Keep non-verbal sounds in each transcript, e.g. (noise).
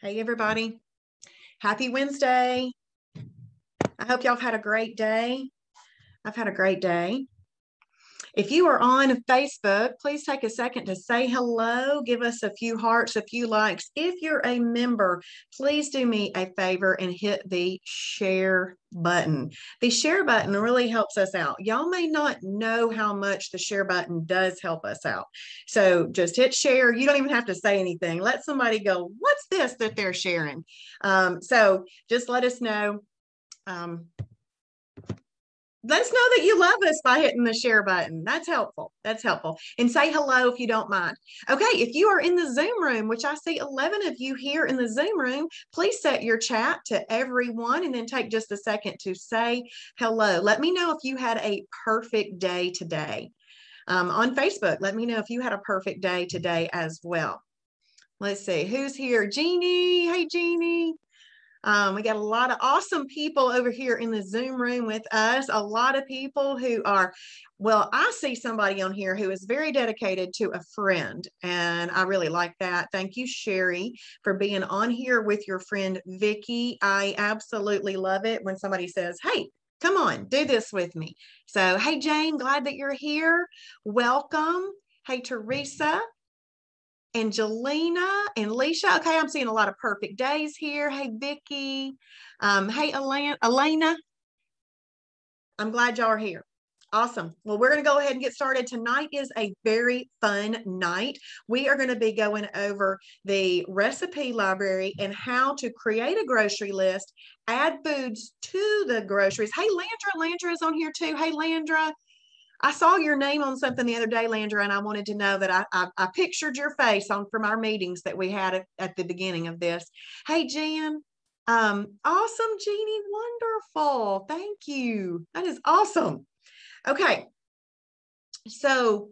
Hey, everybody. Happy Wednesday. I hope y'all have had a great day. I've had a great day. If you are on Facebook, please take a second to say hello, give us a few hearts, a few likes. If you're a member, please do me a favor and hit the share button. The share button really helps us out. Y'all may not know how much the share button does help us out. So just hit share. You don't even have to say anything. Let somebody go, What's this that they're sharing? Um, so just let us know. Um, let us know that you love us by hitting the share button. That's helpful. That's helpful. And say hello if you don't mind. Okay, if you are in the Zoom room, which I see 11 of you here in the Zoom room, please set your chat to everyone and then take just a second to say hello. Let me know if you had a perfect day today. Um, on Facebook, let me know if you had a perfect day today as well. Let's see who's here. Jeannie. Hey, Jeannie. Um, we got a lot of awesome people over here in the Zoom room with us. A lot of people who are, well, I see somebody on here who is very dedicated to a friend, and I really like that. Thank you, Sherry, for being on here with your friend Vicki. I absolutely love it when somebody says, "Hey, come on, do this with me." So, hey, Jane, glad that you're here. Welcome. Hey, Teresa. Angelina and Leisha. Okay, I'm seeing a lot of perfect days here. Hey, Vicki. Um, hey, Elena. I'm glad y'all are here. Awesome. Well, we're going to go ahead and get started. Tonight is a very fun night. We are going to be going over the recipe library and how to create a grocery list, add foods to the groceries. Hey, Landra. Landra is on here too. Hey, Landra. I saw your name on something the other day, Landra, and I wanted to know that I, I, I pictured your face on from our meetings that we had at, at the beginning of this. Hey, Jan. Um, awesome, Jeannie. Wonderful. Thank you. That is awesome. Okay. So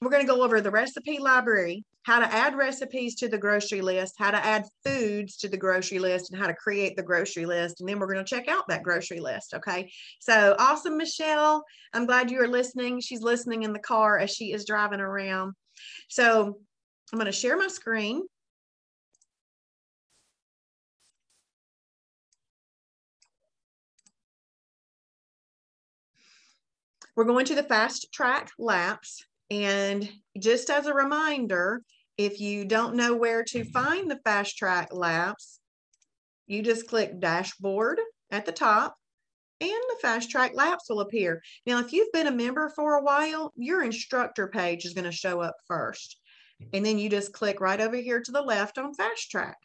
we're going to go over the recipe library how to add recipes to the grocery list, how to add foods to the grocery list, and how to create the grocery list. And then we're going to check out that grocery list. Okay. So awesome, Michelle. I'm glad you are listening. She's listening in the car as she is driving around. So I'm going to share my screen. We're going to the fast track laps. And just as a reminder, if you don't know where to mm-hmm. find the fast track laps, you just click dashboard at the top and the fast track laps will appear. Now, if you've been a member for a while, your instructor page is going to show up first. Mm-hmm. And then you just click right over here to the left on fast track.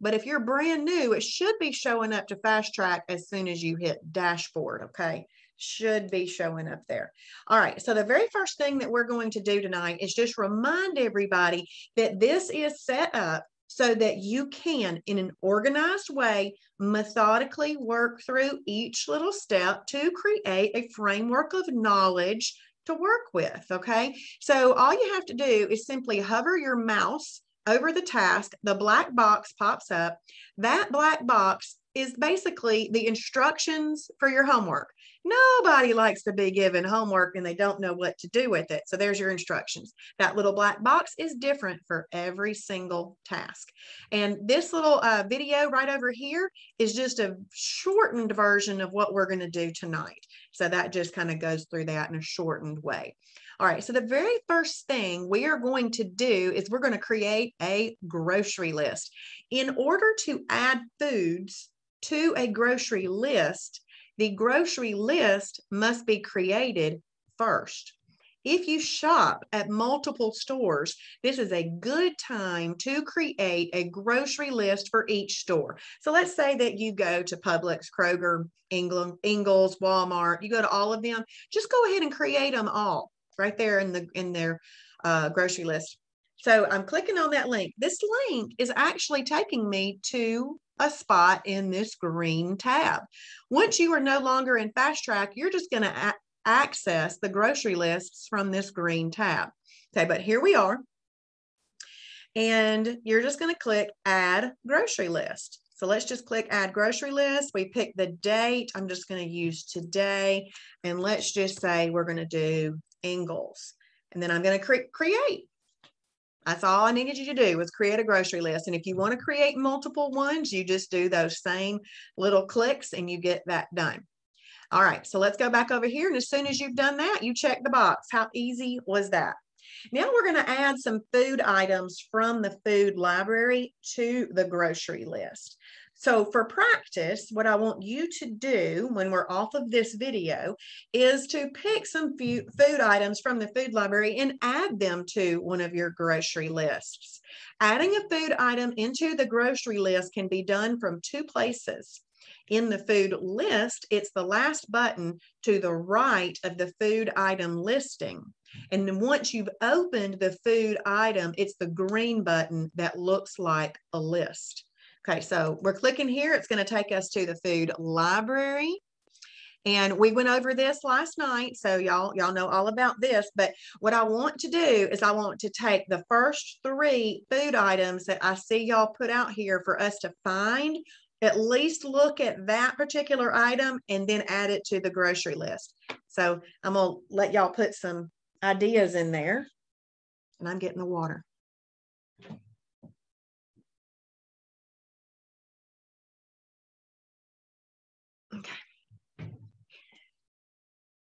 But if you're brand new, it should be showing up to fast track as soon as you hit dashboard. Okay should be showing up there. All right, so the very first thing that we're going to do tonight is just remind everybody that this is set up so that you can, in an organized way, methodically work through each little step to create a framework of knowledge to work with. Okay, so all you have to do is simply hover your mouse over the task, the black box pops up. That black box is basically the instructions for your homework. Nobody likes to be given homework and they don't know what to do with it. So there's your instructions. That little black box is different for every single task. And this little uh, video right over here is just a shortened version of what we're going to do tonight. So that just kind of goes through that in a shortened way. All right, so the very first thing we are going to do is we're going to create a grocery list. In order to add foods to a grocery list, the grocery list must be created first. If you shop at multiple stores, this is a good time to create a grocery list for each store. So let's say that you go to Publix, Kroger, Ingles, Walmart, you go to all of them, just go ahead and create them all right there in the in their uh, grocery list. So I'm clicking on that link. This link is actually taking me to a spot in this green tab. Once you are no longer in Fast Track, you're just going to access the grocery lists from this green tab. Okay, but here we are. And you're just going to click Add Grocery List. So let's just click Add Grocery List. We pick the date. I'm just going to use today. And let's just say we're going to do Ingles. And then I'm going to cre create. That's all I needed you to do was create a grocery list. And if you want to create multiple ones, you just do those same little clicks and you get that done. All right, so let's go back over here. And as soon as you've done that, you check the box. How easy was that? Now we're going to add some food items from the food library to the grocery list. So for practice, what I want you to do when we're off of this video is to pick some food items from the food library and add them to one of your grocery lists. Adding a food item into the grocery list can be done from two places. In the food list, it's the last button to the right of the food item listing. And then once you've opened the food item, it's the green button that looks like a list. Okay, so we're clicking here. It's going to take us to the food library. And we went over this last night, so y'all y'all know all about this. But what I want to do is I want to take the first three food items that I see y'all put out here for us to find, at least look at that particular item and then add it to the grocery list. So I'm gonna let y'all put some ideas in there. And I'm getting the water.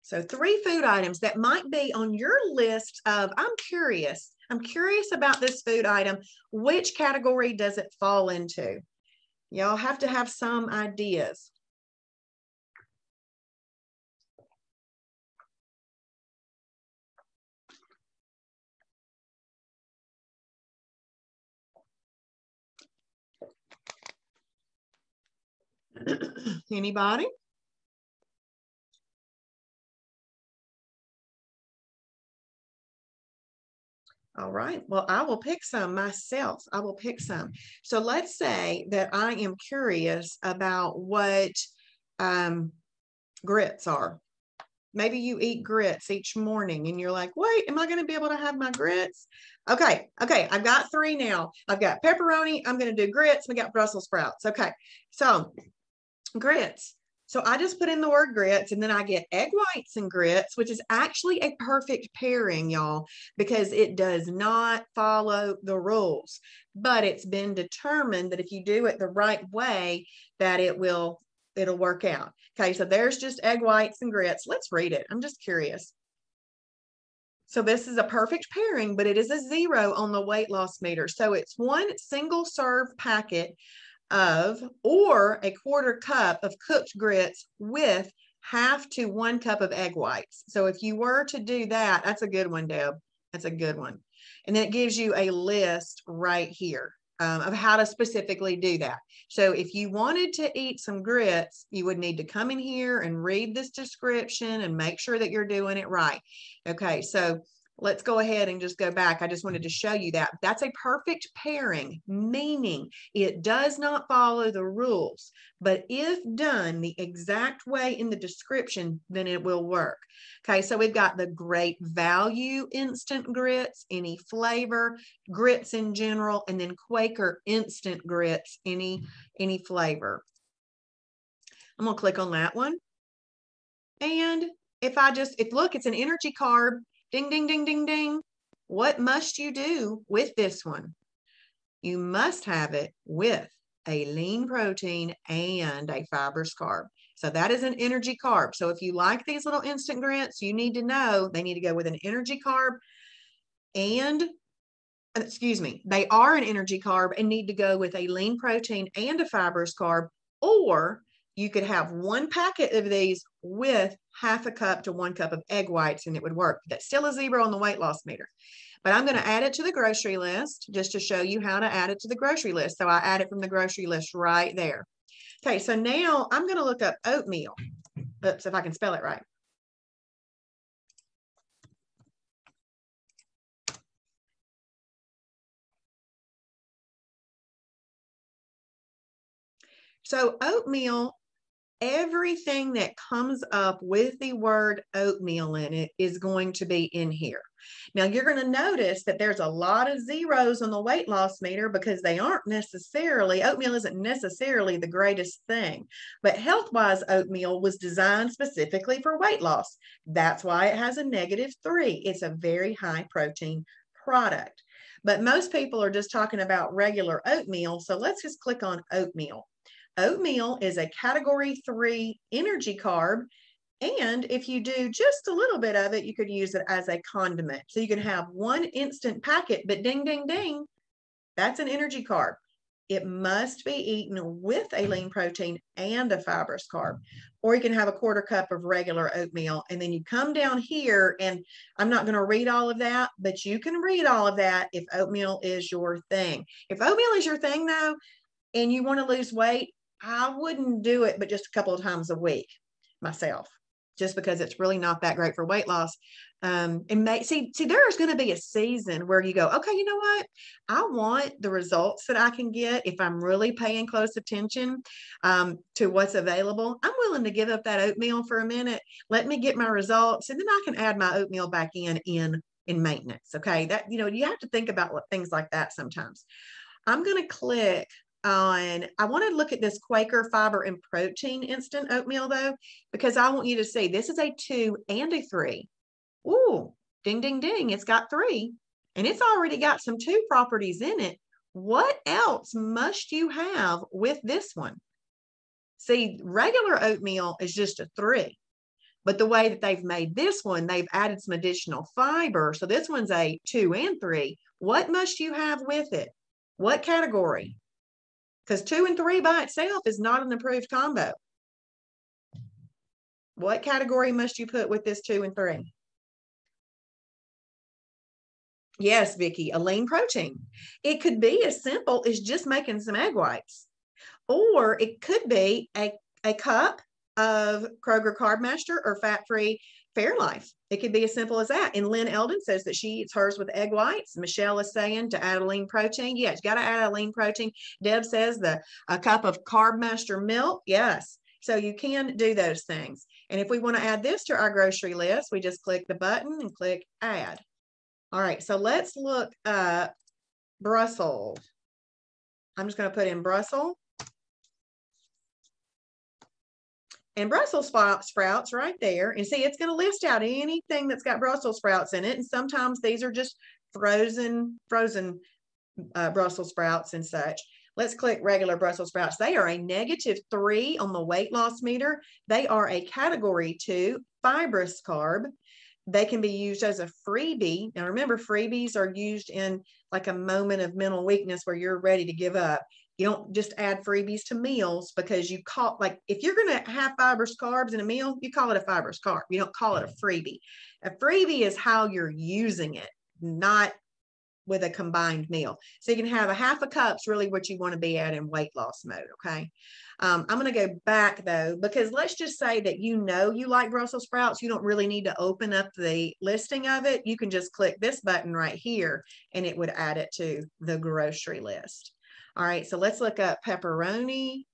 So three food items that might be on your list of, I'm curious, I'm curious about this food item. Which category does it fall into? Y'all have to have some ideas. (clears throat) Anybody? All right. Well, I will pick some myself. I will pick some. So let's say that I am curious about what um, grits are. Maybe you eat grits each morning and you're like, wait, am I going to be able to have my grits? Okay. Okay. I've got three now. I've got pepperoni. I'm going to do grits. We got Brussels sprouts. Okay. So grits. So I just put in the word grits and then I get egg whites and grits, which is actually a perfect pairing, y'all, because it does not follow the rules. But it's been determined that if you do it the right way, that it will it'll work out. Okay, so there's just egg whites and grits. Let's read it. I'm just curious. So this is a perfect pairing, but it is a zero on the weight loss meter. So it's one single serve packet of or a quarter cup of cooked grits with half to one cup of egg whites. So if you were to do that, that's a good one, Deb. That's a good one. And then it gives you a list right here um, of how to specifically do that. So if you wanted to eat some grits, you would need to come in here and read this description and make sure that you're doing it right. Okay, so let's go ahead and just go back. I just wanted to show you that. That's a perfect pairing, meaning it does not follow the rules, but if done the exact way in the description, then it will work. Okay, so we've got the great value instant grits, any flavor, grits in general, and then Quaker instant grits, any, any flavor. I'm gonna click on that one. And if I just, if look, it's an energy carb, Ding, ding, ding, ding, ding. What must you do with this one? You must have it with a lean protein and a fibrous carb. So that is an energy carb. So if you like these little instant grits, you need to know they need to go with an energy carb and uh, excuse me, they are an energy carb and need to go with a lean protein and a fibrous carb, or you could have one packet of these with half a cup to one cup of egg whites and it would work. That's still a zero on the weight loss meter. But I'm going to add it to the grocery list just to show you how to add it to the grocery list. So I add it from the grocery list right there. Okay, so now I'm going to look up oatmeal. Oops, if I can spell it right. So oatmeal everything that comes up with the word oatmeal in it is going to be in here. Now you're going to notice that there's a lot of zeros on the weight loss meter because they aren't necessarily, oatmeal isn't necessarily the greatest thing, but health-wise oatmeal was designed specifically for weight loss. That's why it has a negative three. It's a very high protein product. but most people are just talking about regular oatmeal. So let's just click on oatmeal. Oatmeal is a category three energy carb. And if you do just a little bit of it, you could use it as a condiment. So you can have one instant packet, but ding, ding, ding, that's an energy carb. It must be eaten with a lean protein and a fibrous carb. Or you can have a quarter cup of regular oatmeal. And then you come down here, and I'm not going to read all of that, but you can read all of that if oatmeal is your thing. If oatmeal is your thing, though, and you want to lose weight, I wouldn't do it, but just a couple of times a week myself just because it's really not that great for weight loss. Um, and may, see, see, there's going to be a season where you go, okay, you know what? I want the results that I can get if I'm really paying close attention um, to what's available. I'm willing to give up that oatmeal for a minute. Let me get my results, and then I can add my oatmeal back in in in maintenance. Okay, that you know you have to think about what things like that sometimes. I'm going to click on, I want to look at this Quaker fiber and protein instant oatmeal though, because I want you to see this is a two and a three. Ooh, ding, ding, ding. It's got three and it's already got some two properties in it. What else must you have with this one? See, regular oatmeal is just a three, but the way that they've made this one, they've added some additional fiber. So this one's a two and three. What must you have with it? What category? Because two and three by itself is not an approved combo. What category must you put with this two and three? Yes, Vicki, a lean protein. It could be as simple as just making some egg whites, or it could be a, a cup of Kroger Carb Master or fat-free Fairlife. It could be as simple as that. And Lynn Eldon says that she eats hers with egg whites. Michelle is saying to add a lean protein. Yes, you got to add a lean protein. Deb says the a cup of Carb Master milk. Yes. So you can do those things. And if we want to add this to our grocery list, we just click the button and click add. All right, so let's look up Brussels. I'm just going to put in Brussels. And Brussels sprouts right there. And see, it's going to list out anything that's got Brussels sprouts in it. And sometimes these are just frozen, frozen uh, Brussels sprouts and such. Let's click regular Brussels sprouts. They are a negative three on the weight loss meter. They are a category two fibrous carb. They can be used as a freebie. Now remember, freebies are used in like a moment of mental weakness where you're ready to give up. You don't just add freebies to meals because you call like if you're going to have fibrous carbs in a meal, you call it a fibrous carb. You don't call it a freebie. A freebie is how you're using it, not with a combined meal. So you can have a half a cup's really what you want to be at in weight loss mode. Okay. Um, I'm going to go back though, because let's just say that you know you like Brussels sprouts. You don't really need to open up the listing of it. You can just click this button right here and it would add it to the grocery list. All right, so let's look up pepperoni.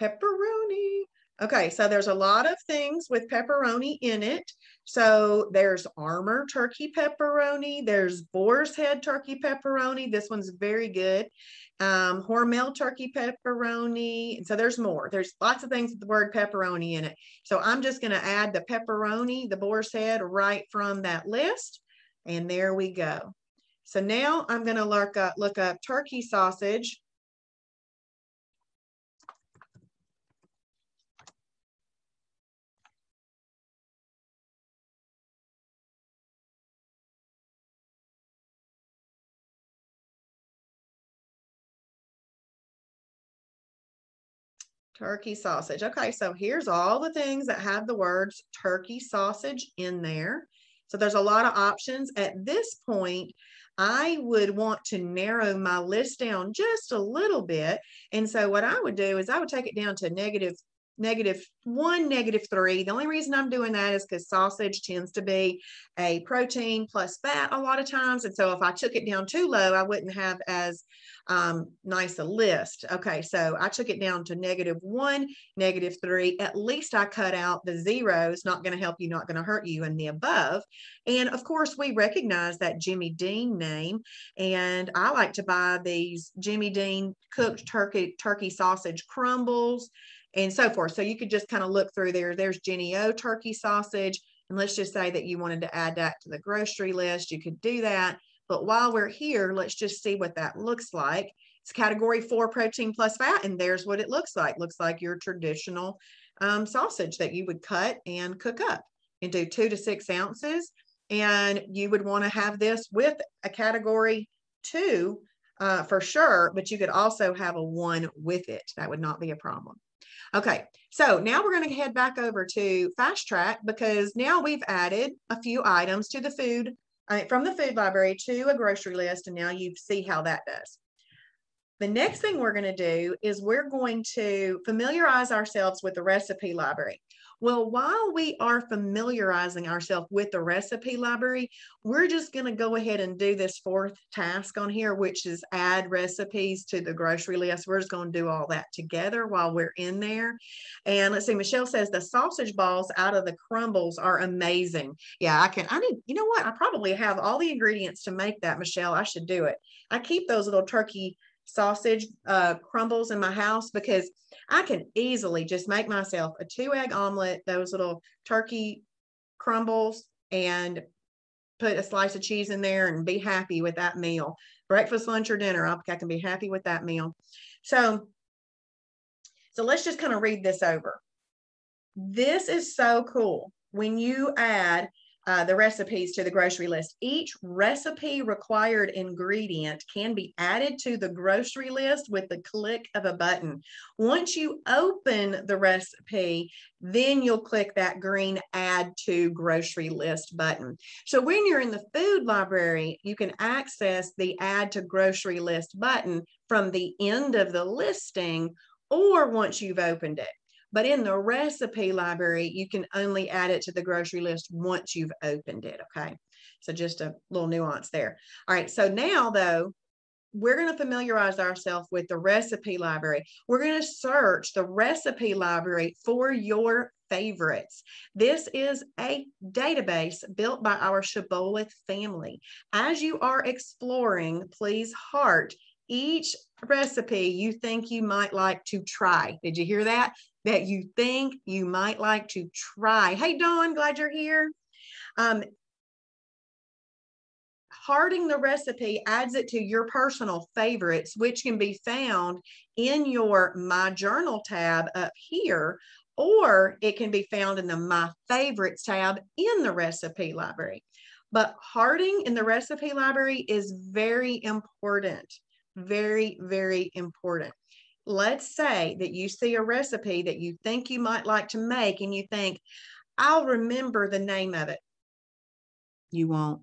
Pepperoni. Okay, so there's a lot of things with pepperoni in it. So there's Armour turkey pepperoni, there's Boar's Head turkey pepperoni. This one's very good. Um, Hormel turkey pepperoni. And so there's more. There's lots of things with the word pepperoni in it. So I'm just going to add the pepperoni, the Boar's Head, right from that list. And there we go. So now I'm going to look up, look up turkey sausage Turkey sausage. Okay, so here's all the things that have the words turkey sausage in there. So there's a lot of options. At this point, I would want to narrow my list down just a little bit. And so what I would do is I would take it down to negative negative one, negative three. The only reason I'm doing that is because sausage tends to be a protein plus fat a lot of times. And so if I took it down too low, I wouldn't have as um, nice a list. Okay, so I took it down to negative one, negative three. At least I cut out the zeros, not going to help you, not going to hurt you, and the above. And of course, we recognize that Jimmy Dean name. And I like to buy these Jimmy Dean cooked turkey, turkey sausage crumbles and so forth. So you could just kind of look through there. There's Jennie O turkey sausage. And let's just say that you wanted to add that to the grocery list. You could do that. But while we're here, let's just see what that looks like. It's category four protein plus fat, and there's what it looks like. Looks like your traditional um, sausage that you would cut and cook up and do two to six ounces. And you would want to have this with a category two uh, for sure, but you could also have a one with it. That would not be a problem. Okay, so now we're going to head back over to Fast Track because now we've added a few items to the food uh, from the food library to a grocery list, and now you see how that does. The next thing we're going to do is we're going to familiarize ourselves with the recipe library. Well, while we are familiarizing ourselves with the recipe library, we're just going to go ahead and do this fourth task on here, which is add recipes to the grocery list. We're just going to do all that together while we're in there. And let's see, Michelle says the sausage balls out of the crumbles are amazing. Yeah, I can, I need, you know what? I probably have all the ingredients to make that, Michelle. I should do it. I keep those little turkey sausage uh, crumbles in my house because I can easily just make myself a two egg omelet, those little turkey crumbles, and put a slice of cheese in there and be happy with that meal. Breakfast, lunch, or dinner, I can be happy with that meal. So, so let's just kind of read this over. This is so cool. When you add uh, the recipes to the grocery list. Each recipe required ingredient can be added to the grocery list with the click of a button. Once you open the recipe, then you'll click that green add to grocery list button. So when you're in the food library, you can access the add to grocery list button from the end of the listing or once you've opened it. But in the recipe library, you can only add it to the grocery list once you've opened it. Okay. So just a little nuance there. All right. So now, though, we're going to familiarize ourselves with the recipe library. We're going to search the recipe library for your favorites. This is a database built by our Shibboleth family. As you are exploring, please heart each recipe you think you might like to try. Did you hear that? That you think you might like to try. Hey, Dawn, glad you're here. Um, hearting the recipe adds it to your personal favorites, which can be found in your My Journal tab up here, or it can be found in the My Favorites tab in the recipe library. But hearting in the recipe library is very important, very, very important let's say that you see a recipe that you think you might like to make and you think, I'll remember the name of it. You won't.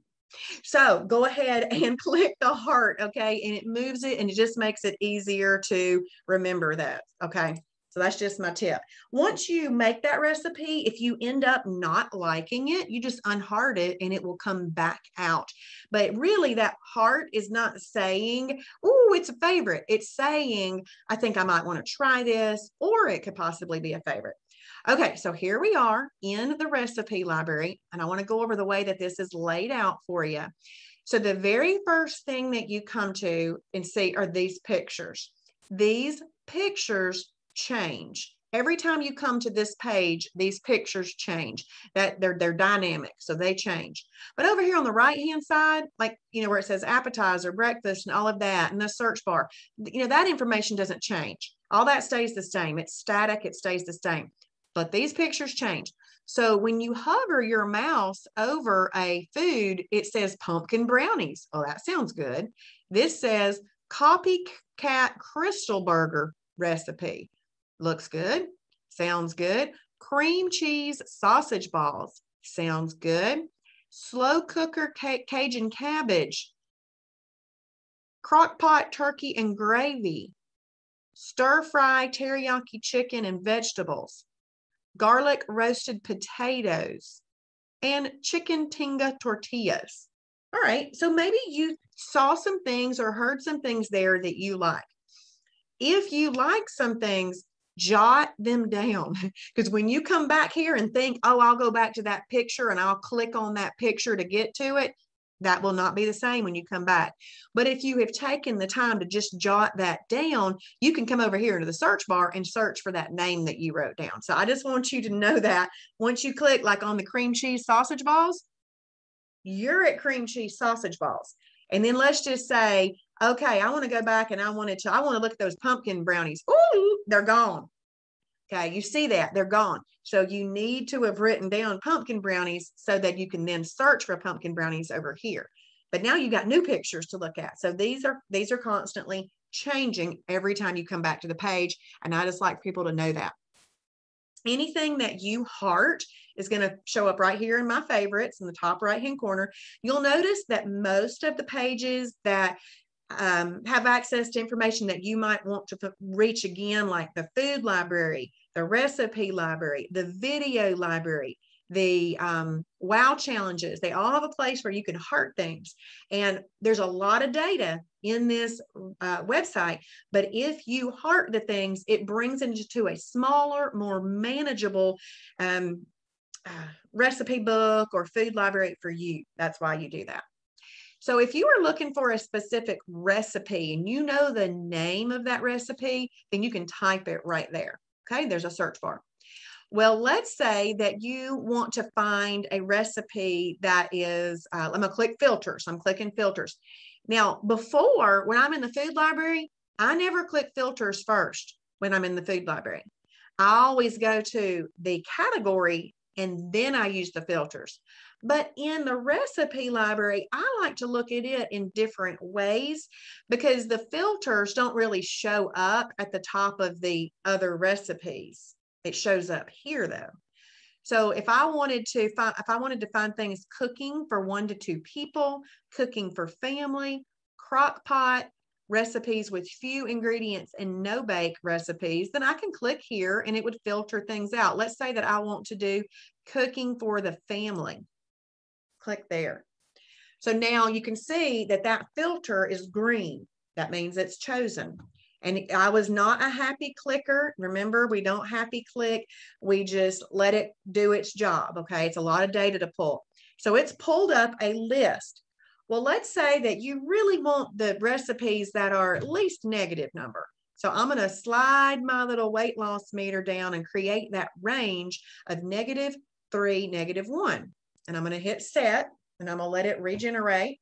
So go ahead (laughs) and click the heart, okay? And it moves it and it just makes it easier to remember that, okay? So that's just my tip. Once you make that recipe, if you end up not liking it, you just unheart it and it will come back out. But really, that heart is not saying, oh, it's a favorite. It's saying, I think I might want to try this, or it could possibly be a favorite. Okay, so here we are in the recipe library, and I want to go over the way that this is laid out for you. So the very first thing that you come to and see are these pictures. These pictures change. Every time you come to this page, these pictures change. That they're they're dynamic, so they change. But over here on the right hand side, like you know where it says appetizer, breakfast, and all of that, and the search bar, you know that information doesn't change. All that stays the same. It's static. It stays the same. But these pictures change. So when you hover your mouse over a food, it says pumpkin brownies. Oh, that sounds good. This says copycat Krystal burger recipe. Looks good. Sounds good. Cream cheese sausage balls. Sounds good. Slow cooker Cajun cabbage. Crock pot turkey and gravy. stir fry teriyaki chicken and vegetables, garlic roasted potatoes, and chicken tinga tortillas. All right, so maybe you saw some things or heard some things there that you like. If you like some things, jot them down (laughs) because when you come back here and think, oh, I'll go back to that picture and I'll click on that picture to get to it, that will not be the same when you come back. But if you have taken the time to just jot that down, you can come over here into the search bar and search for that name that you wrote down. So I just want you to know that once you click like on the cream cheese sausage balls, you're at cream cheese sausage balls. And then let's just say, okay, I want to go back and I wanted to, I want to look at those pumpkin brownies. Ooh, they're gone. Okay, you see that they're gone. So you need to have written down pumpkin brownies so that you can then search for pumpkin brownies over here. But now you've got new pictures to look at. So these are these are constantly changing every time you come back to the page. And I just like people to know that. Anything that you heart is going to show up right here in my favorites in the top right hand corner. You'll notice that most of the pages that um, have access to information that you might want to reach again, like the food library, the recipe library, the video library, the um, wow challenges. They all have a place where you can heart things. And there's a lot of data in this uh, website. But if you heart the things, it brings it into a smaller, more manageable um, uh, recipe book or food library for you. That's why you do that. So if you are looking for a specific recipe and you know the name of that recipe, then you can type it right there. Okay, there's a search bar. Well, let's say that you want to find a recipe that is, uh, I'm gonna click filters. I'm clicking filters. Now, before, when I'm in the food library, I never click filters first when I'm in the food library. I always go to the category and then I use the filters. But in the recipe library, I like to look at it in different ways because the filters don't really show up at the top of the other recipes. It shows up here though. So if I wanted to find, if I wanted to find things cooking for one to two people, cooking for family, crock pot, recipes with few ingredients and no bake recipes, then I can click here and it would filter things out. Let's say that I want to do cooking for the family click there. So now you can see that that filter is green. That means it's chosen. And I was not a happy clicker. Remember, we don't happy click. We just let it do its job. Okay. It's a lot of data to pull. So it's pulled up a list. Well, let's say that you really want the recipes that are at least negative number. So I'm going to slide my little weight loss meter down and create that range of negative three, negative one and I'm going to hit set and I'm going to let it regenerate.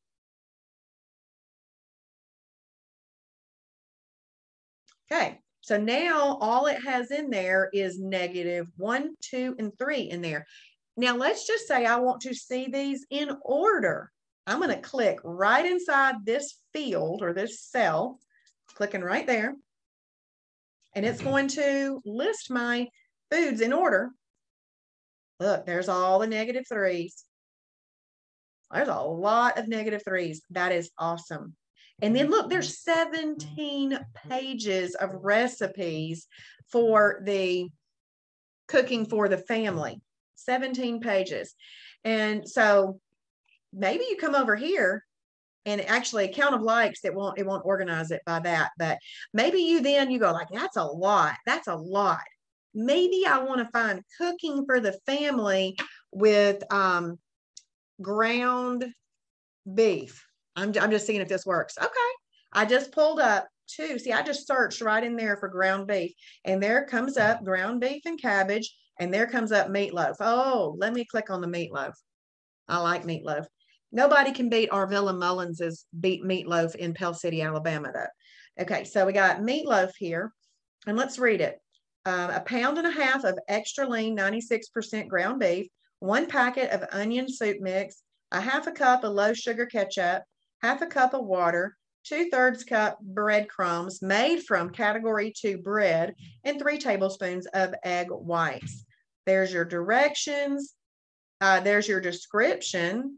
Okay, so now all it has in there is negative one, two, and three in there. Now let's just say I want to see these in order. I'm going to click right inside this field or this cell, clicking right there. And it's going to list my foods in order. Look, there's all the negative threes. There's a lot of negative threes. That is awesome. And then look, there's mm-hmm. 17 pages of recipes for the cooking for the family. 17 pages. And so maybe you come over here and actually a count of likes it won't it won't organize it by that but maybe you then you go like that's a lot that's a lot maybe I want to find cooking for the family with um, ground beef. I'm, I'm just seeing if this works. Okay. I just pulled up two. See, I just searched right in there for ground beef and there comes up ground beef and cabbage and there comes up meatloaf. Oh, let me click on the meatloaf. I like meatloaf. Nobody can beat Arvilla Mullins's beat meatloaf in Pell City, Alabama though. Okay, so we got meatloaf here and let's read it um, a pound and a half of extra lean 96% ground beef, one packet of onion soup mix, a half a cup of low sugar ketchup, half a cup of water, two thirds cup breadcrumbs made from category two bread, and three tablespoons of egg whites. There's your directions. Uh, there's your description.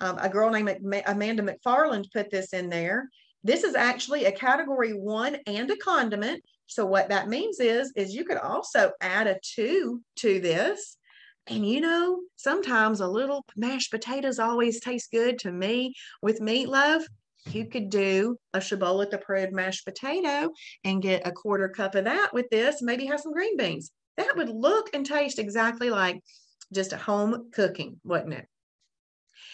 Um, a girl named Amanda McFarland put this in there. This is actually a category one and a condiment. So what that means is, is you could also add a two to this. And you know, sometimes a little mashed potatoes always taste good to me with meatloaf. You could do a shibboleth approved mashed potato and get a quarter cup of that with this, maybe have some green beans. That would look and taste exactly like just a home cooking, wouldn't it?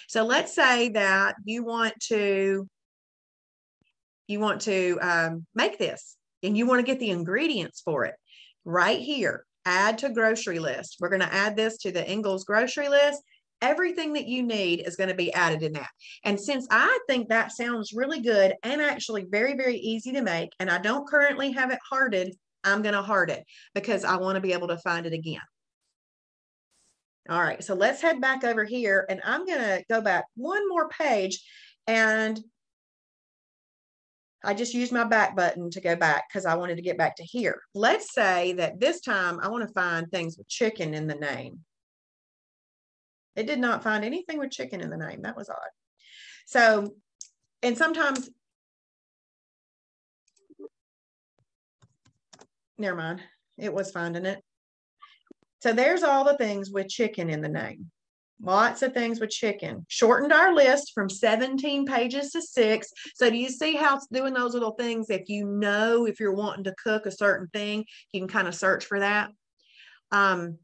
So let's say that you want to you want to um, make this and you want to get the ingredients for it. Right here add to grocery list. We're going to add this to the ingles grocery list. Everything that you need is going to be added in that. And since i think that sounds really good and actually very very easy to make and i don't currently have it hearted i'm going to heart it because i want to be able to find it again. All right so let's head back over here and i'm going to go back one more page and I just used my back button to go back because I wanted to get back to here. Let's say that this time I want to find things with chicken in the name. It did not find anything with chicken in the name. That was odd. So, and sometimes, never mind, it was finding it. So there's all the things with chicken in the name. Lots of things with chicken. Shortened our list from 17 pages to six. So do you see how it's doing those little things? If you know, if you're wanting to cook a certain thing, you can kind of search for that. Um,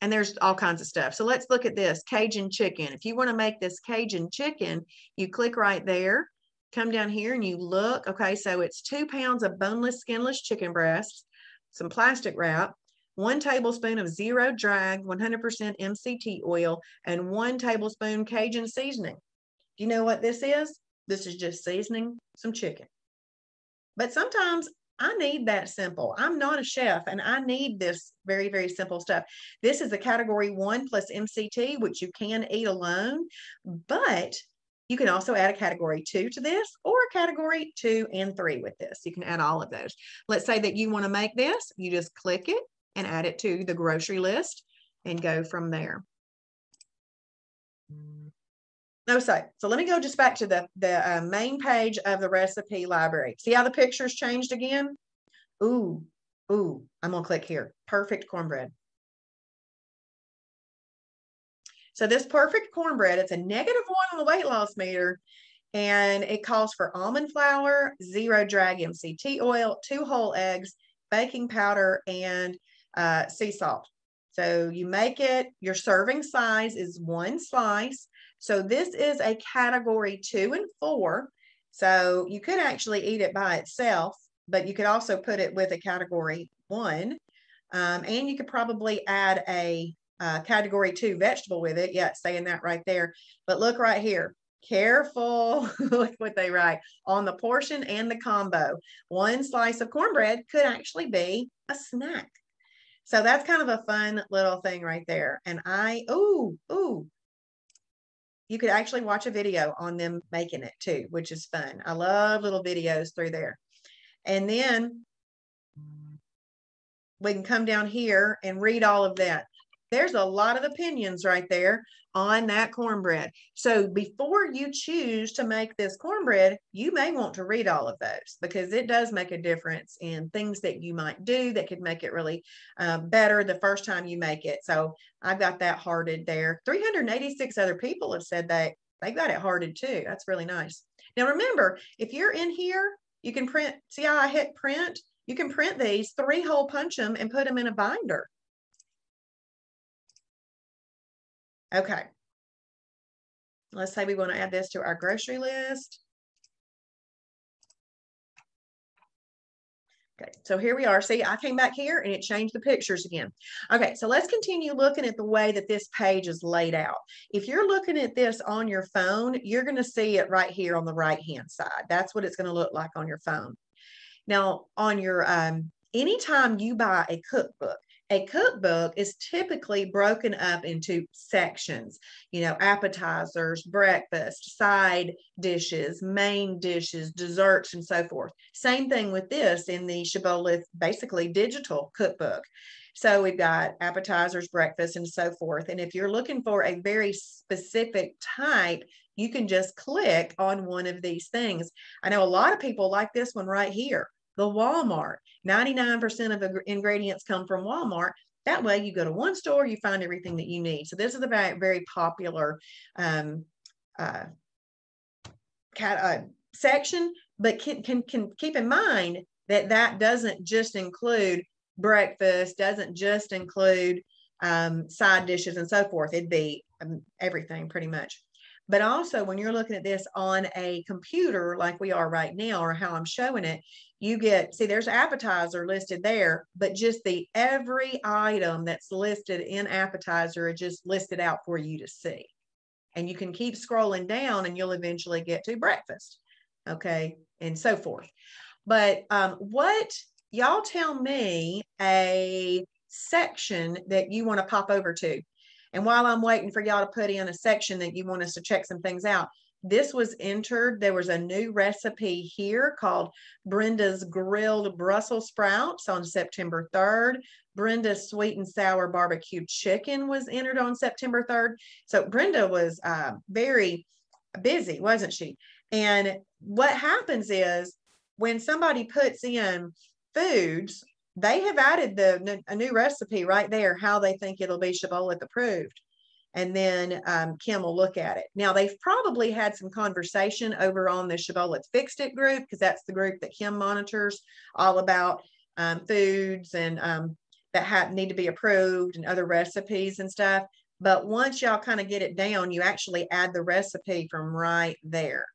and there's all kinds of stuff. So let's look at this Cajun chicken. If you want to make this Cajun chicken, you click right there, come down here and you look. Okay, so it's two pounds of boneless, skinless chicken breasts, some plastic wrap, one tablespoon of zero drag 100% MCT oil, and one tablespoon Cajun seasoning. Do you know what this is? This is just seasoning some chicken. But sometimes I need that simple. I'm not a chef and I need this very, very simple stuff. This is a category one plus MCT, which you can eat alone, but you can also add a category two to this or a category two and three with this. You can add all of those. Let's say that you want to make this, you just click it and add it to the grocery list and go from there. No, so, so let me go just back to the, the uh, main page of the recipe library. See how the pictures changed again? Ooh, ooh, I'm gonna click here. Perfect cornbread. So this perfect cornbread, it's a negative one on the weight loss meter, and it calls for almond flour, zero drag MCT oil, two whole eggs, baking powder, and uh, sea salt. So you make it, your serving size is one slice. So this is a category two and four. So you could actually eat it by itself, but you could also put it with a category one. Um, and you could probably add a uh, category two vegetable with it. Yeah, saying that right there. But look right here. Careful, (laughs) look what they write on the portion and the combo. One slice of cornbread could actually be a snack. So that's kind of a fun little thing right there. And I, ooh, ooh, you could actually watch a video on them making it too, which is fun. I love little videos through there. And then we can come down here and read all of that. There's a lot of opinions right there on that cornbread. So before you choose to make this cornbread, you may want to read all of those because it does make a difference in things that you might do that could make it really uh, better the first time you make it. So I got that hearted there. 386 other people have said that they got it hearted too. That's really nice. Now remember, if you're in here, you can print, see how I hit print? You can print these, three hole punch them and put them in a binder. Okay. Let's say we want to add this to our grocery list. Okay, so here we are. See, I came back here and it changed the pictures again. Okay, so let's continue looking at the way that this page is laid out. If you're looking at this on your phone, you're going to see it right here on the right-hand side. That's what it's going to look like on your phone. Now, on your, um, anytime you buy a cookbook, a cookbook is typically broken up into sections, you know, appetizers, breakfast, side dishes, main dishes, desserts, and so forth. Same thing with this in the Shibboleth, basically digital cookbook. So we've got appetizers, breakfast, and so forth. And if you're looking for a very specific type, you can just click on one of these things. I know a lot of people like this one right here the Walmart. 99% of the ingredients come from Walmart. That way, you go to one store, you find everything that you need. So this is a very, very popular um, uh, cat, uh, section, but can, can, can keep in mind that that doesn't just include breakfast, doesn't just include um, side dishes and so forth. It'd be um, everything pretty much. But also, when you're looking at this on a computer like we are right now, or how I'm showing it, you get see there's appetizer listed there, but just the every item that's listed in appetizer is just listed out for you to see. And you can keep scrolling down and you'll eventually get to breakfast. Okay. And so forth. But um, what y'all tell me a section that you want to pop over to. And while I'm waiting for y'all to put in a section that you want us to check some things out, this was entered. There was a new recipe here called Brenda's Grilled Brussels Sprouts on September 3rd. Brenda's Sweet and Sour Barbecue Chicken was entered on September 3rd. So Brenda was uh, very busy, wasn't she? And what happens is when somebody puts in foods they have added the a new recipe right there, how they think it'll be Shibboleth approved. And then um, Kim will look at it. Now, they've probably had some conversation over on the Shibboleth Fixed It group, because that's the group that Kim monitors all about um, foods and um, that have, need to be approved and other recipes and stuff. But once y'all kind of get it down, you actually add the recipe from right there.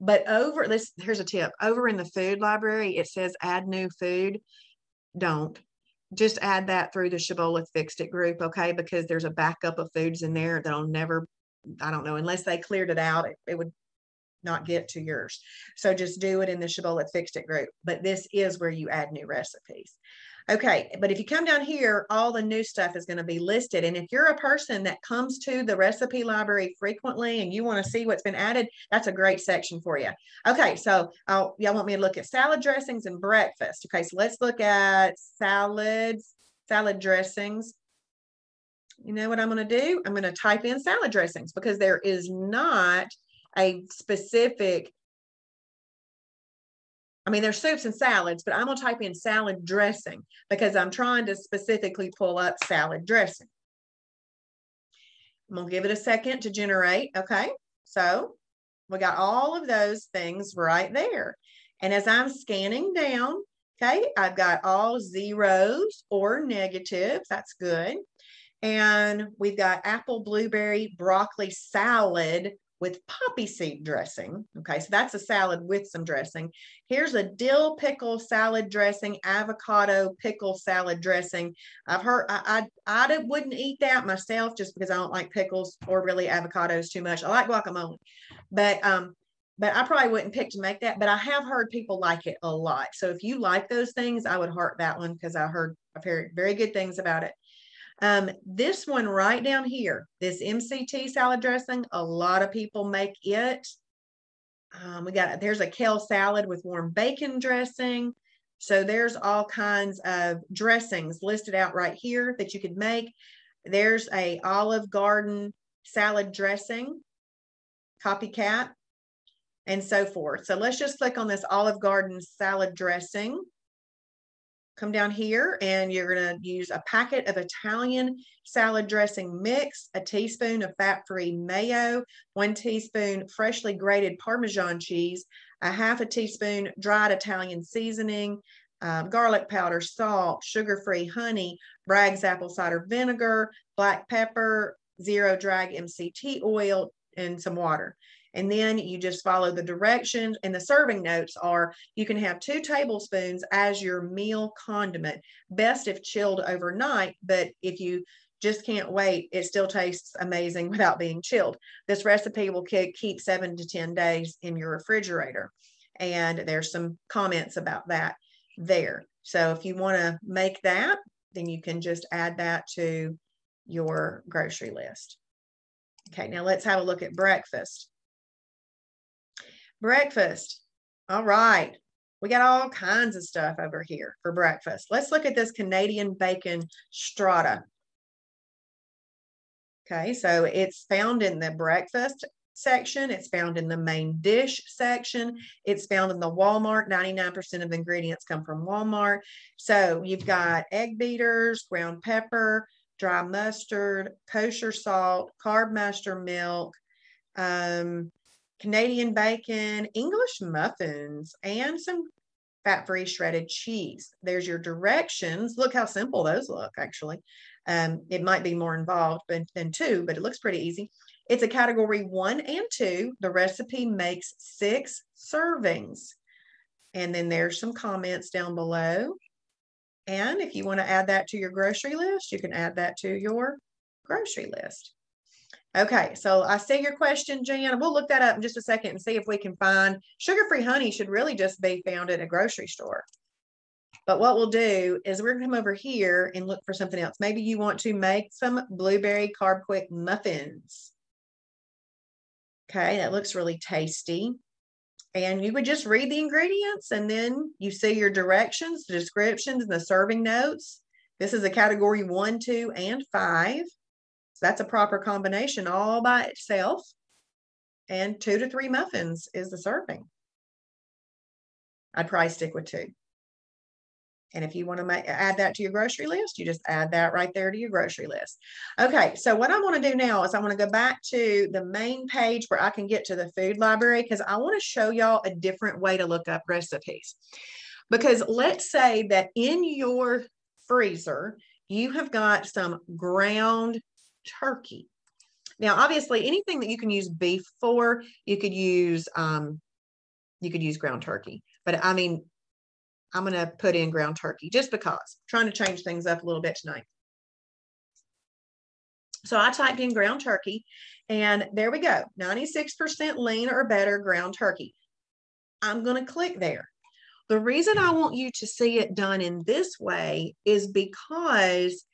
But over this, here's a tip over in the food library, it says add new food. Don't just add that through the Shibboleth Fixed It group, okay? Because there's a backup of foods in there that'll never, I don't know, unless they cleared it out, it, it would not get to yours. So just do it in the Shibboleth Fixed It group. But this is where you add new recipes. Okay, but if you come down here, all the new stuff is going to be listed. And if you're a person that comes to the recipe library frequently and you want to see what's been added, that's a great section for you. Okay, so I'll, y'all want me to look at salad dressings and breakfast. Okay, so let's look at salads, salad dressings. You know what I'm going to do? I'm going to type in salad dressings because there is not a specific I mean, there's soups and salads, but I'm going to type in salad dressing because I'm trying to specifically pull up salad dressing. I'm going to give it a second to generate. Okay. So we got all of those things right there. And as I'm scanning down, okay, I've got all zeros or negatives. That's good. And we've got apple, blueberry, broccoli salad with poppy seed dressing. Okay, so that's a salad with some dressing. Here's a dill pickle salad dressing, avocado pickle salad dressing. I've heard I, I, I wouldn't eat that myself just because I don't like pickles or really avocados too much. I like guacamole, but um, but I probably wouldn't pick to make that. But I have heard people like it a lot. So if you like those things, I would heart that one because I heard I've heard very good things about it. Um, this one right down here, this MCT salad dressing, a lot of people make it. Um, we got, there's a kale salad with warm bacon dressing. So there's all kinds of dressings listed out right here that you could make. There's a Olive Garden salad dressing, copycat, and so forth. So let's just click on this Olive Garden salad dressing come down here and you're going to use a packet of Italian salad dressing mix, a teaspoon of fat-free mayo, one teaspoon freshly grated Parmesan cheese, a half a teaspoon dried Italian seasoning, um, garlic powder, salt, sugar-free honey, Bragg's apple cider vinegar, black pepper, zero drag MCT oil, and some water. And then you just follow the directions. And the serving notes are you can have two tablespoons as your meal condiment, best if chilled overnight. But if you just can't wait, it still tastes amazing (laughs) without being chilled. This recipe will keep seven to 10 days in your refrigerator. And there's some comments about that there. So if you want to make that, then you can just add that to your grocery list. Okay, now let's have a look at breakfast. Breakfast. All right. We got all kinds of stuff over here for breakfast. Let's look at this Canadian bacon strata. Okay, so it's found in the breakfast section. It's found in the main dish section. It's found in the Walmart. 99% of ingredients come from Walmart. So you've got egg beaters, ground pepper, dry mustard, kosher salt, carb master milk, um, Canadian bacon, English muffins, and some fat-free shredded cheese. There's your directions. Look how simple those look, actually. Um, it might be more involved than, than two, but it looks pretty easy. It's a category one and two. The recipe makes six servings. And then there's some comments down below. And if you want to add that to your grocery list, you can add that to your grocery list. Okay, so I see your question, Jan. We'll look that up in just a second and see if we can find sugar-free honey should really just be found at a grocery store. But what we'll do is we're gonna come over here and look for something else. Maybe you want to make some blueberry carb quick muffins. Okay, that looks really tasty. And you would just read the ingredients and then you see your directions, the descriptions, and the serving notes. This is a category one, two, and five. So that's a proper combination all by itself. And two to three muffins is the serving. I'd probably stick with two. And if you want to make, add that to your grocery list, you just add that right there to your grocery list. Okay, so what I want to do now is I want to go back to the main page where I can get to the food library because I want to show y'all a different way to look up recipes. Because let's say that in your freezer, you have got some ground turkey. Now, obviously, anything that you can use beef for, you could use um, you could use ground turkey. But I mean, I'm going to put in ground turkey just because I'm trying to change things up a little bit tonight. So I typed in ground turkey and there we go. 96% lean or better ground turkey. I'm going to click there. The reason I want you to see it done in this way is because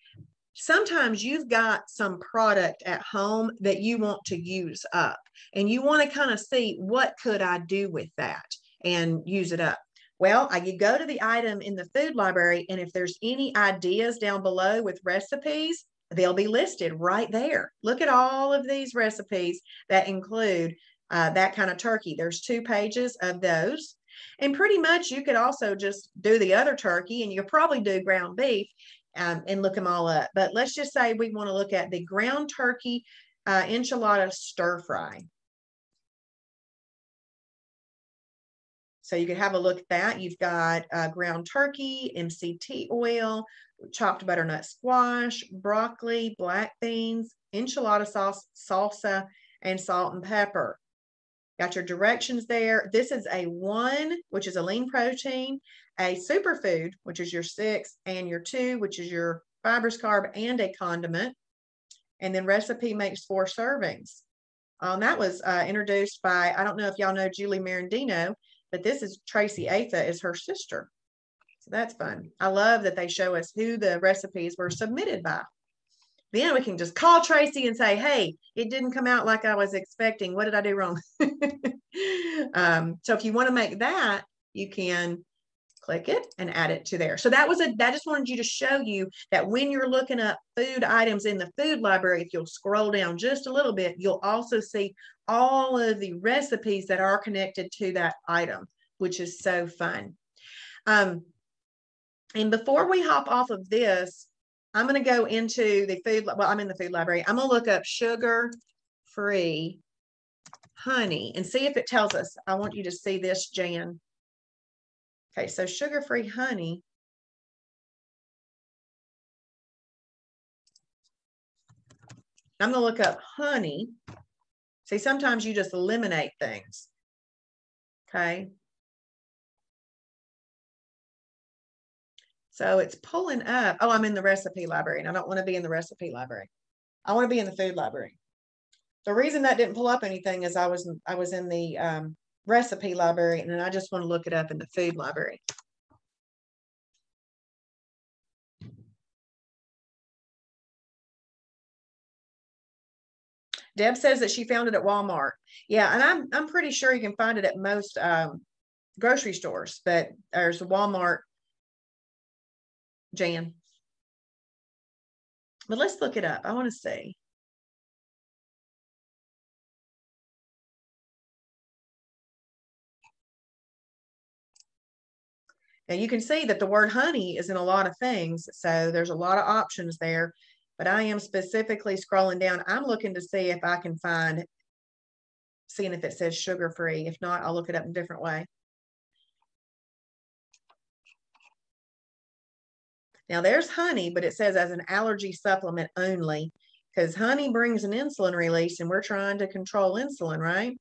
sometimes you've got some product at home that you want to use up and you want to kind of see what could I do with that and use it up. Well, I, you go to the item in the food library, and if there's any ideas down below with recipes, they'll be listed right there. Look at all of these recipes that include uh, that kind of turkey. There's two pages of those. And pretty much you could also just do the other turkey and you'll probably do ground beef um, and look them all up. But let's just say we want to look at the ground turkey uh, enchilada stir fry. So you can have a look at that. You've got uh, ground turkey, MCT oil, chopped butternut squash, broccoli, black beans, enchilada sauce, salsa, and salt and pepper. Got your directions there. This is a one, which is a lean protein, a superfood, which is your six, and your two, which is your fibrous carb and a condiment. And then recipe makes four servings. Um, that was uh, introduced by, I don't know if y'all know Julie Marandino, but this is Tracy Atha is her sister. So that's fun. I love that they show us who the recipes were submitted by. Then we can just call Tracy and say, hey, it didn't come out like I was expecting. What did I do wrong? (laughs) um, so if you want to make that, you can click it and add it to there. So that was a, that just wanted you to show you that when you're looking up food items in the food library, if you'll scroll down just a little bit, you'll also see all of the recipes that are connected to that item, which is so fun. Um, and before we hop off of this, I'm going to go into the food, well, I'm in the food library. I'm going to look up sugar free honey and see if it tells us. I want you to see this, Jan. Okay, so sugar-free honey. I'm going to look up honey. See, sometimes you just eliminate things. Okay. So it's pulling up. Oh, I'm in the recipe library and I don't want to be in the recipe library. I want to be in the food library. The reason that didn't pull up anything is I was I was in the um, recipe library, and then I just want to look it up in the food library. Deb says that she found it at Walmart. Yeah, and I'm I'm pretty sure you can find it at most um, grocery stores, but there's a Walmart, Jan. But let's look it up. I want to see. Now you can see that the word honey is in a lot of things. So there's a lot of options there, but I am specifically scrolling down. I'm looking to see if I can find, seeing if it says sugar free. If not, I'll look it up in a different way. Now there's honey, but it says as an allergy supplement only because honey brings an insulin release and we're trying to control insulin, right?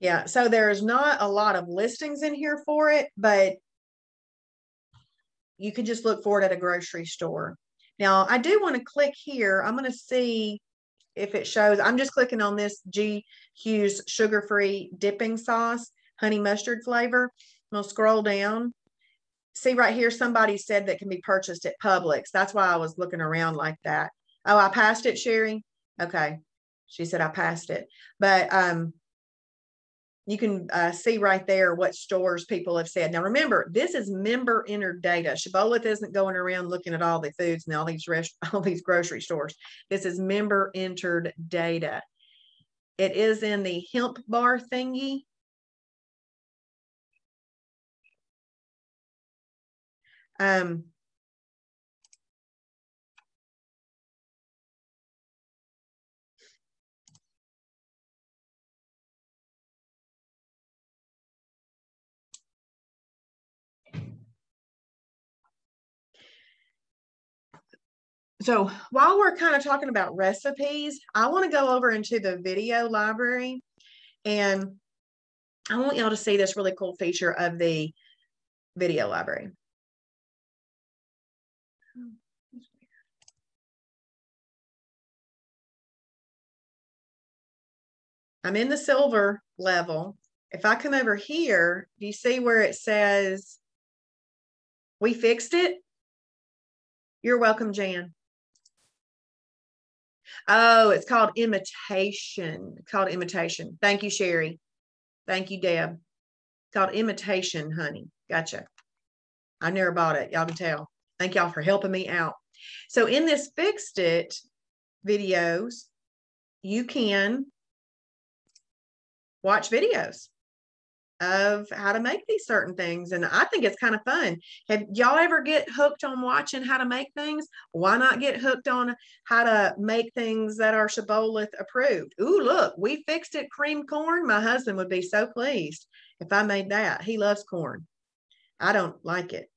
Yeah, so there's not a lot of listings in here for it, but you can just look for it at a grocery store. Now, I do want to click here. I'm going to see if it shows. I'm just clicking on this G Hughes sugar-free dipping sauce, honey mustard flavor. I'm going to scroll down. See right here, somebody said that can be purchased at Publix. That's why I was looking around like that. Oh, I passed it, Sherry? Okay. She said I passed it. But um, you can uh, see right there what stores people have said. Now, remember, this is member entered data. Shibboleth isn't going around looking at all the foods and all these rest, (laughs) all these grocery stores. This is member entered data. It is in the hemp bar thingy. Um, So while we're kind of talking about recipes, I want to go over into the video library and I want y'all to see this really cool feature of the video library. I'm in the silver level. If I come over here, do you see where it says we fixed it? You're welcome, Jan. Oh, it's called imitation. It's called imitation. Thank you, Sherry. Thank you, Deb. It's called imitation honey. Gotcha. I never bought it. Y'all can tell. Thank y'all for helping me out. So in this fixed it videos, you can watch videos of how to make these certain things. And I think it's kind of fun. Have y'all ever get hooked on watching how to make things? Why not get hooked on how to make things that are Shibboleth approved? Ooh, look, we fixed it cream corn. My husband would be so pleased if I made that. He loves corn. I don't like it.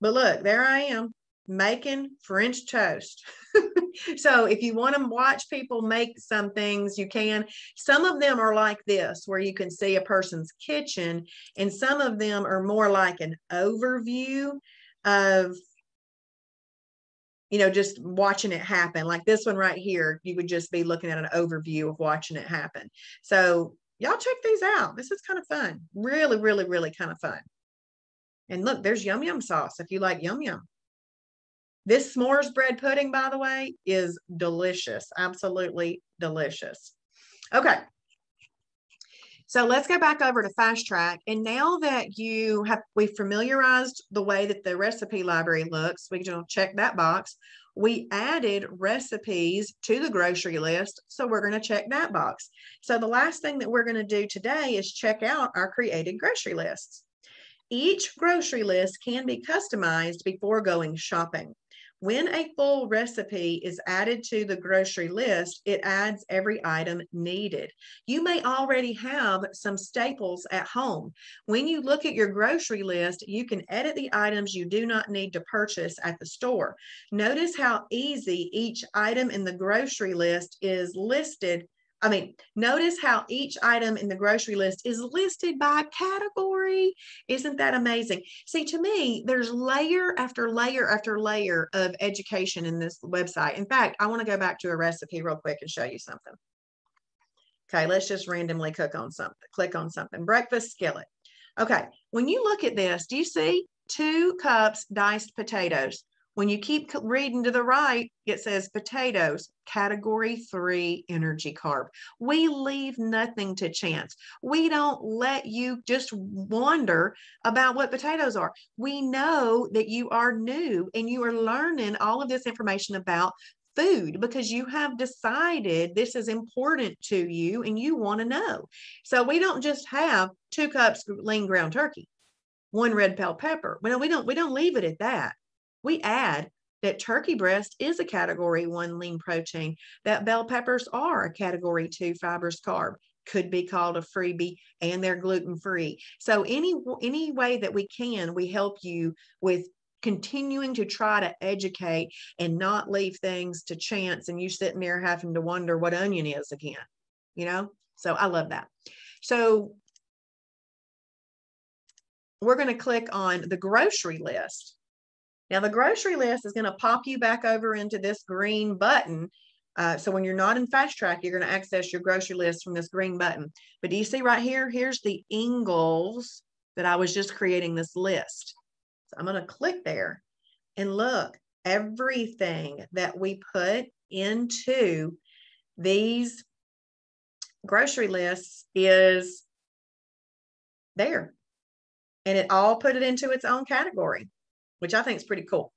But look, there I am making French toast. (laughs) so if you want to watch people make some things, you can. Some of them are like this, where you can see a person's kitchen, and some of them are more like an overview of you know, just watching it happen. Like this one right here, you would just be looking at an overview of watching it happen. So y'all check these out. This is kind of fun. Really, really, really kind of fun. And look, there's yum yum sauce if you like yum yum. This s'mores bread pudding, by the way, is delicious. Absolutely delicious. Okay. So let's go back over to Fast Track. And now that you have, we familiarized the way that the recipe library looks, we can check that box. We added recipes to the grocery list. So we're going to check that box. So the last thing that we're going to do today is check out our created grocery lists. Each grocery list can be customized before going shopping. When a full recipe is added to the grocery list, it adds every item needed. You may already have some staples at home. When you look at your grocery list, you can edit the items you do not need to purchase at the store. Notice how easy each item in the grocery list is listed I mean, notice how each item in the grocery list is listed by category. Isn't that amazing? See, to me, there's layer after layer after layer of education in this website. In fact, I want to go back to a recipe real quick and show you something. Okay, let's just randomly cook on something, click on something. Breakfast skillet. Okay, when you look at this, do you see two cups diced potatoes? When you keep reading to the right, it says potatoes, category three energy carb. We leave nothing to chance. We don't let you just wonder about what potatoes are. We know that you are new and you are learning all of this information about food because you have decided this is important to you and you want to know. So we don't just have two cups lean ground turkey, one red bell pepper. Well, we don't we don't leave it at that. We add that turkey breast is a category one lean protein, that bell peppers are a category two fibrous carb, could be called a freebie and they're gluten free. So any any way that we can, we help you with continuing to try to educate and not leave things to chance and you sitting there having to wonder what onion is again you know? So i love that. So we're going to click on the grocery list now the grocery list is going to pop you back over into this green button. Uh, so when you're not in fast track you're going to access your grocery list from this green button. But do you see right here? Here's the ingles that i was just creating this list. So I'm going to click there and look, everything that we put into these grocery lists is there. And it all put it into its own category, which I think is pretty cool.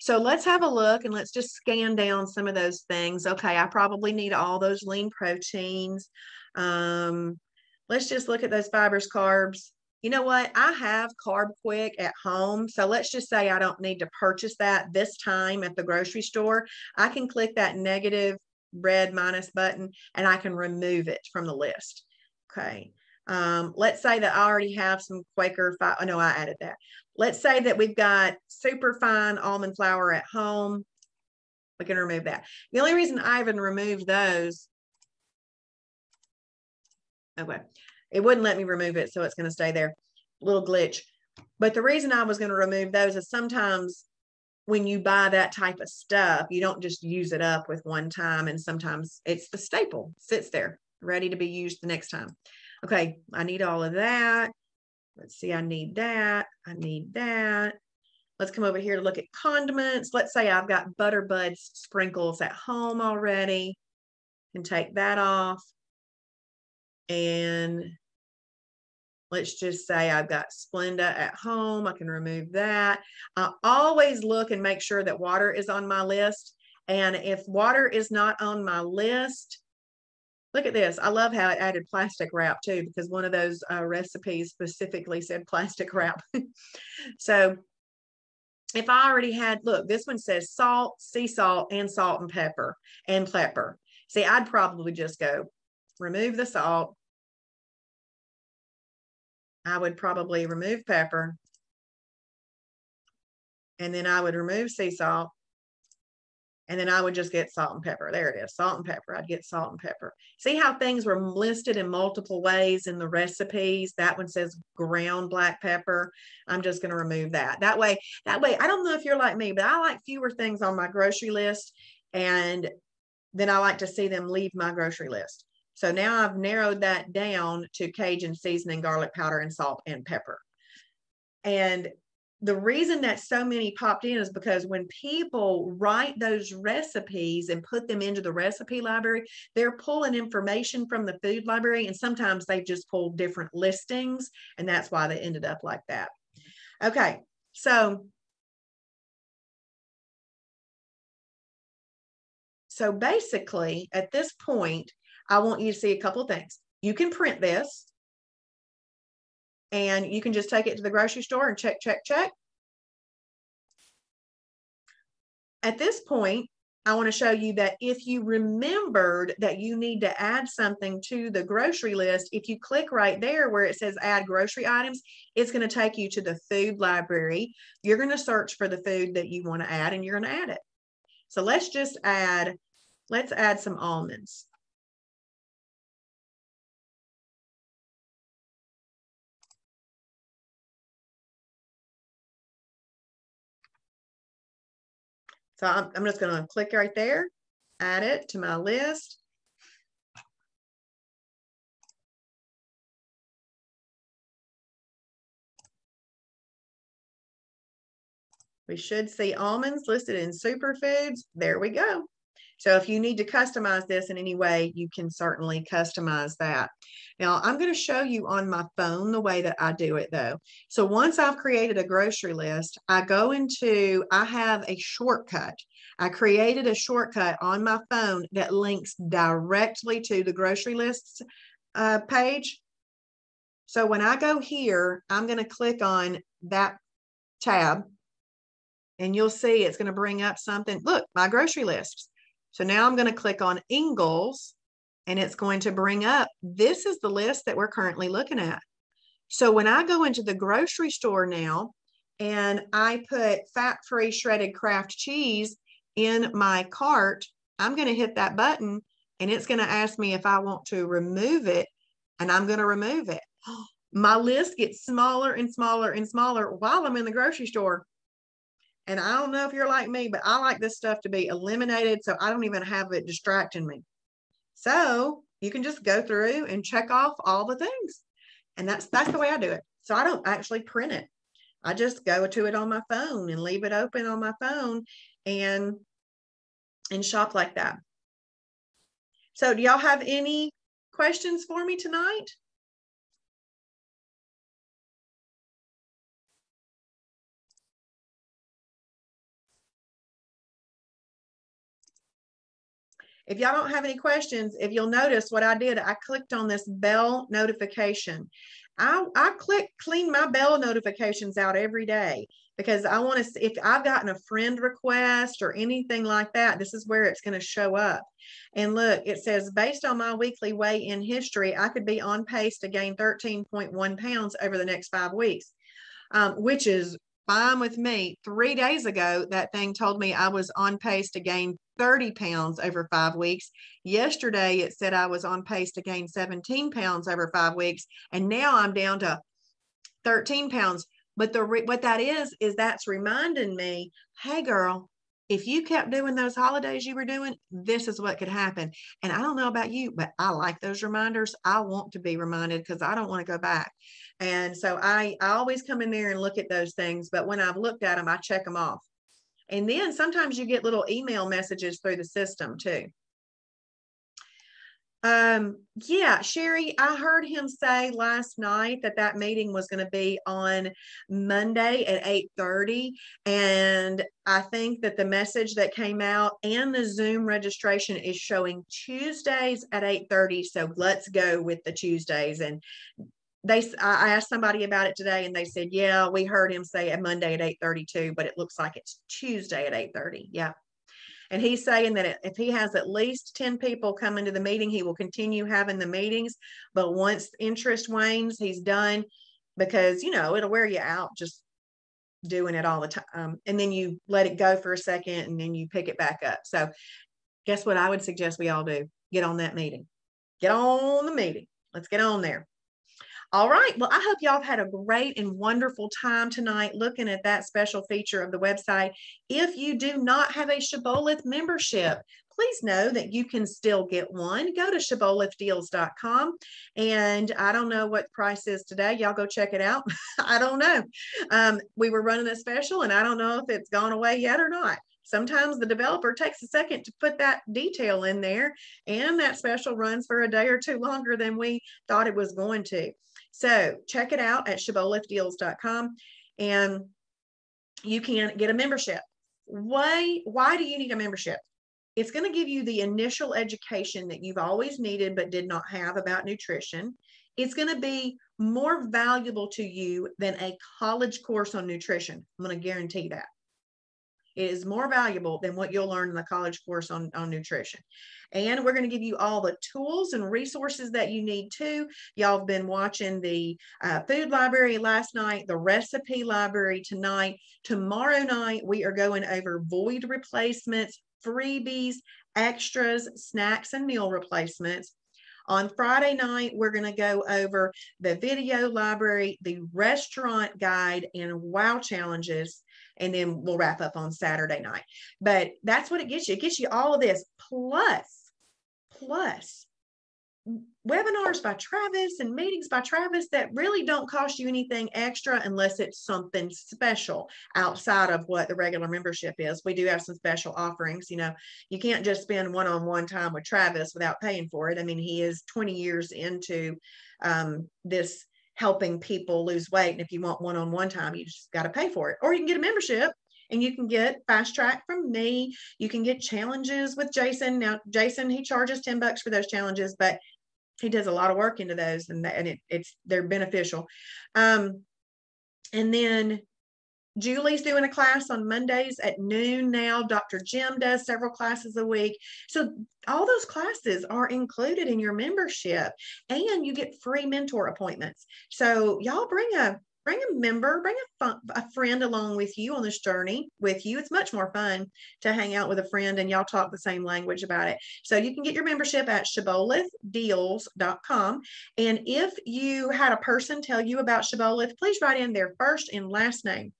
So let's have a look and let's just scan down some of those things. Okay, I probably need all those lean proteins. Um, let's just look at those fibers, carbs you know what? I have Carb Quick at home. So let's just say I don't need to purchase that this time at the grocery store. I can click that negative red minus button and I can remove it from the list. Okay. Um, let's say that I already have some Quaker, fi- oh no, I added that. Let's say that we've got super fine almond flour at home. We can remove that. The only reason I even removed those, okay, it wouldn't let me remove it, so it's going to stay there. Little glitch. But the reason I was going to remove those is sometimes when you buy that type of stuff, you don't just use it up with one time. And sometimes it's the staple, sits there ready to be used the next time. Okay, I need all of that. Let's see, I need that. I need that. Let's come over here to look at condiments. Let's say I've got Butterbuds sprinkles at home already. Can take that off. And let's just say I've got Splenda at home. I can remove that. I always look and make sure that water is on my list. And if water is not on my list, look at this. I love how it added plastic wrap too, because one of those uh, recipes specifically said plastic wrap. (laughs) so if I already had, look, this one says salt, sea salt, and salt and pepper and pepper. See, I'd probably just go remove the salt, I would probably remove pepper. And then I would remove sea salt. And then I would just get salt and pepper. There it is, salt and pepper. I'd get salt and pepper. See how things were listed in multiple ways in the recipes? That one says ground black pepper. I'm just going to remove that. That way, that way, I don't know if you're like me, but I like fewer things on my grocery list. And then I like to see them leave my grocery list. So now I've narrowed that down to Cajun seasoning, garlic powder, and salt and pepper. And the reason that so many popped in is because when people write those recipes and put them into the recipe library, they're pulling information from the food library, and sometimes they've just pulled different listings, and that's why they ended up like that. Okay, so so basically at this point, I want you to see a couple things. You can print this and you can just take it to the grocery store and check, check, check. At this point, I want to show you that if you remembered that you need to add something to the grocery list, if you click right there where it says add grocery items, it's going to take you to the food library. You're going to search for the food that you want to add and you're going to add it. So let's just add, let's add some almonds. So I'm, I'm just going to click right there, add it to my list. We should see almonds listed in superfoods. There we go. So if you need to customize this in any way, you can certainly customize that. Now I'm going to show you on my phone the way that I do it though. So once I've created a grocery list, I go into, I have a shortcut. I created a shortcut on my phone that links directly to the grocery lists uh, page. So when I go here, I'm going to click on that tab and you'll see it's going to bring up something. Look, my grocery lists. So now I'm going to click on Ingles and it's going to bring up, this is the list that we're currently looking at. So when I go into the grocery store now and I put fat-free shredded Kraft cheese in my cart, I'm going to hit that button and it's going to ask me if I want to remove it and I'm going to remove it. (gasps) My list gets smaller and smaller and smaller while I'm in the grocery store. And I don't know if you're like me, but I like this stuff to be eliminated so I don't even have it distracting me. So you can just go through and check off all the things. And that's that's the way I do it. So I don't actually print it. I just go to it on my phone and leave it open on my phone and and shop like that. So do y'all have any questions for me tonight? If y'all don't have any questions, if you'll notice what I did, I clicked on this bell notification. I, I click clean my bell notifications out every day because I want to see if I've gotten a friend request or anything like that, this is where it's going to show up. And look, it says based on my weekly weigh in history, I could be on pace to gain 13.1 pounds over the next five weeks, um, which is fine with me. Three days ago, that thing told me I was on pace to gain 30 pounds over five weeks. Yesterday, it said I was on pace to gain 17 pounds over five weeks. And now I'm down to 13 pounds. But the what that is, is that's reminding me, hey, girl, if you kept doing those holidays you were doing, this is what could happen. And I don't know about you, but I like those reminders. I want to be reminded because I don't want to go back. And so I, I always come in there and look at those things. But when I've looked at them, I check them off. And then sometimes you get little email messages through the system too. Um, yeah, Sherry, I heard him say last night that that meeting was going to be on Monday at 8:30 and I think that the message that came out and the Zoom registration is showing Tuesdays at 8:30, so let's go with the Tuesdays and they I asked somebody about it today and they said, "Yeah, we heard him say a Monday at 8:32, but it looks like it's Tuesday at eight 8:30." Yeah. And he's saying that if he has at least 10 people come into the meeting, he will continue having the meetings. But once interest wanes, he's done because, you know, it'll wear you out just doing it all the time. Um, and then you let it go for a second and then you pick it back up. So, guess what I would suggest we all do? Get on that meeting. Get on the meeting. Let's get on there. All right. Well, I hope y'all have had a great and wonderful time tonight looking at that special feature of the website. If you do not have a Shibboleth membership, please know that you can still get one. Go to shibbolethdeals.com. And I don't know what price is today. Y'all go check it out. (laughs) I don't know. Um, we were running a special and I don't know if it's gone away yet or not. Sometimes the developer takes a second to put that detail in there and that special runs for a day or two longer than we thought it was going to. So check it out at shibbolethdeals.com and you can get a membership. Why, why do you need a membership? It's going to give you the initial education that you've always needed but did not have about nutrition. It's going to be more valuable to you than a college course on nutrition. I'm going to guarantee that. It is more valuable than what you'll learn in the college course on, on nutrition. And we're going to give you all the tools and resources that you need to. Y'all have been watching the uh, food library last night, the recipe library tonight. Tomorrow night, we are going over void replacements, freebies, extras, snacks, and meal replacements. On Friday night, we're going to go over the video library, the restaurant guide, and wow challenges and then we'll wrap up on Saturday night. But that's what it gets you. It gets you all of this plus, plus webinars by Travis and meetings by Travis that really don't cost you anything extra unless it's something special outside of what the regular membership is. We do have some special offerings. You know, you can't just spend one on one time with Travis without paying for it. I mean, he is 20 years into um, this helping people lose weight. And if you want one on one time, you just got to pay for it. Or you can get a membership and you can get fast track from me. You can get challenges with Jason. Now, Jason, he charges 10 bucks for those challenges, but he does a lot of work into those and, and it, it's they're beneficial. Um, and then Julie's doing a class on Mondays at noon now. Dr. Jim does several classes a week. So all those classes are included in your membership and you get free mentor appointments. So y'all bring a bring a member, bring a, fun, a friend along with you on this journey with you. It's much more fun to hang out with a friend and y'all talk the same language about it. So you can get your membership at shibbolethdeals.com. And if you had a person tell you about Shibboleth, please write in their first and last name.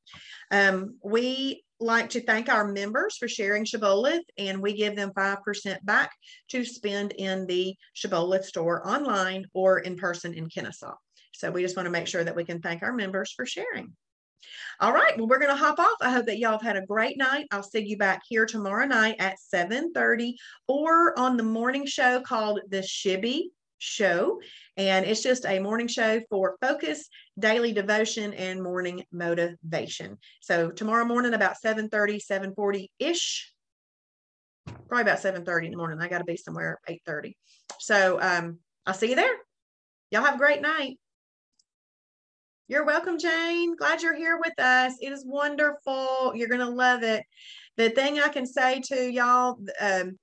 Um, we like to thank our members for sharing Shibboleth, and we give them 5% back to spend in the Shibboleth store online or in person in Kennesaw. So we just want to make sure that we can thank our members for sharing. All right, well, we're going to hop off. I hope that y'all have had a great night. I'll see you back here tomorrow night at 7.30 or on the morning show called The Shibby Show. And it's just a morning show for focus, daily devotion, and morning motivation. So tomorrow morning about 7.30, 7.40-ish, probably about 7.30 in the morning. I got to be somewhere 8.30. So um, I'll see you there. Y'all have a great night. You're welcome, Jane. Glad you're here with us. It is wonderful. You're going to love it. The thing I can say to y'all um,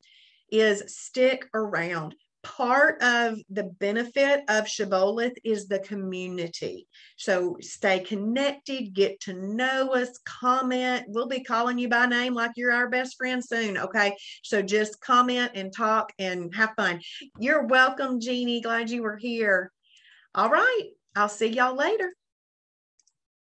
is stick around. Part of the benefit of Shibboleth is the community. So stay connected, get to know us, comment. We'll be calling you by name like you're our best friend soon. Okay. So just comment and talk and have fun. You're welcome, Jeannie. Glad you were here. All right. I'll see y'all later.